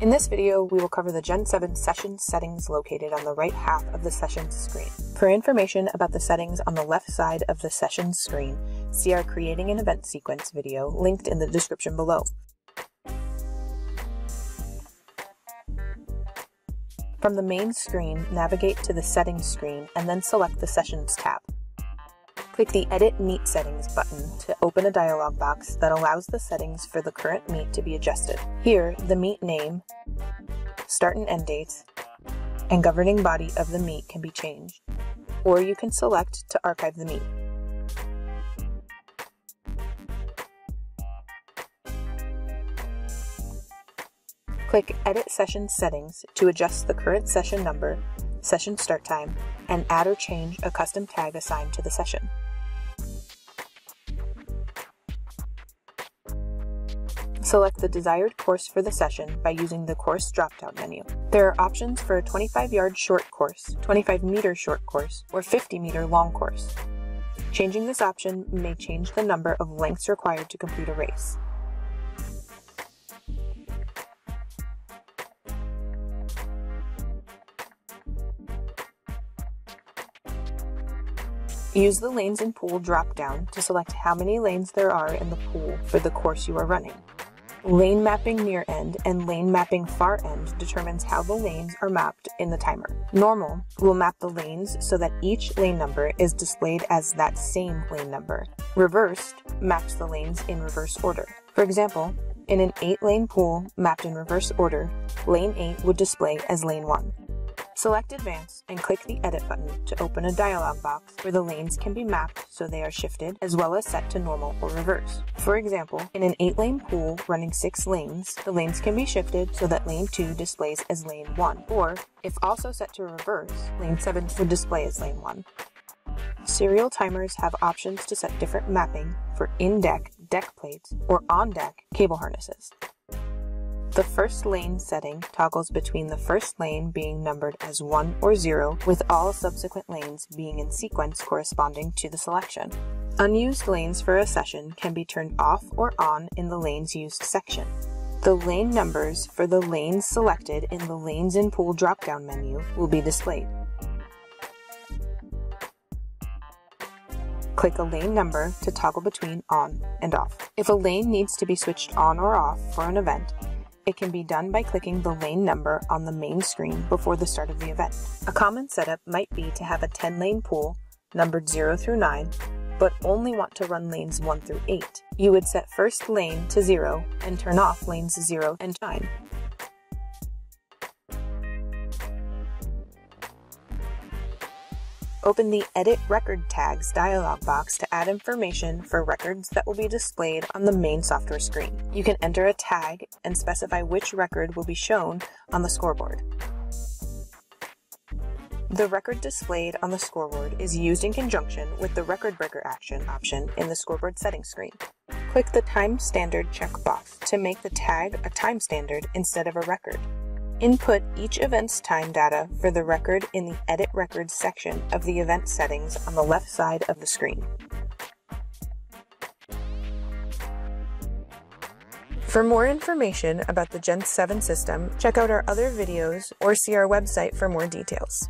In this video, we will cover the Gen 7 session settings located on the right half of the sessions screen. For information about the settings on the left side of the sessions screen, see our Creating an Event Sequence video linked in the description below. From the main screen, navigate to the Settings screen and then select the Sessions tab. Click the Edit Meet Settings button to open a dialog box that allows the settings for the current meet to be adjusted. Here, the meet name, start and end dates, and governing body of the meet can be changed, or you can select to archive the meet. Click Edit Session Settings to adjust the current session number, session start time, and add or change a custom tag assigned to the session. Select the desired course for the session by using the course drop-down menu. There are options for a 25-yard short course, 25-meter short course, or 50-meter long course. Changing this option may change the number of lengths required to complete a race. Use the Lanes in Pool drop-down to select how many lanes there are in the pool for the course you are running. Lane mapping near end and lane mapping far end determines how the lanes are mapped in the timer. Normal will map the lanes so that each lane number is displayed as that same lane number. Reversed maps the lanes in reverse order. For example, in an 8 lane pool mapped in reverse order, lane 8 would display as lane 1. Select Advance and click the Edit button to open a dialog box where the lanes can be mapped so they are shifted as well as set to normal or reverse. For example, in an 8-lane pool running 6 lanes, the lanes can be shifted so that lane 2 displays as lane 1, or, if also set to reverse, lane 7 would display as lane 1. Serial timers have options to set different mapping for in-deck deck plates or on-deck cable harnesses. The first lane setting toggles between the first lane being numbered as 1 or 0, with all subsequent lanes being in sequence corresponding to the selection. Unused lanes for a session can be turned off or on in the lanes used section. The lane numbers for the lanes selected in the Lanes in Pool drop-down menu will be displayed. Click a lane number to toggle between on and off. If a lane needs to be switched on or off for an event, it can be done by clicking the lane number on the main screen before the start of the event. A common setup might be to have a 10 lane pool, numbered 0 through 9, but only want to run lanes 1 through 8. You would set first lane to 0 and turn off lanes 0 and 9. Open the Edit Record Tags dialog box to add information for records that will be displayed on the main software screen. You can enter a tag and specify which record will be shown on the scoreboard. The record displayed on the scoreboard is used in conjunction with the Record Breaker action option in the scoreboard settings screen. Click the Time Standard checkbox to make the tag a time standard instead of a record. Input each event's time data for the record in the Edit Records section of the event settings on the left side of the screen. For more information about the Gen 7 system, check out our other videos or see our website for more details.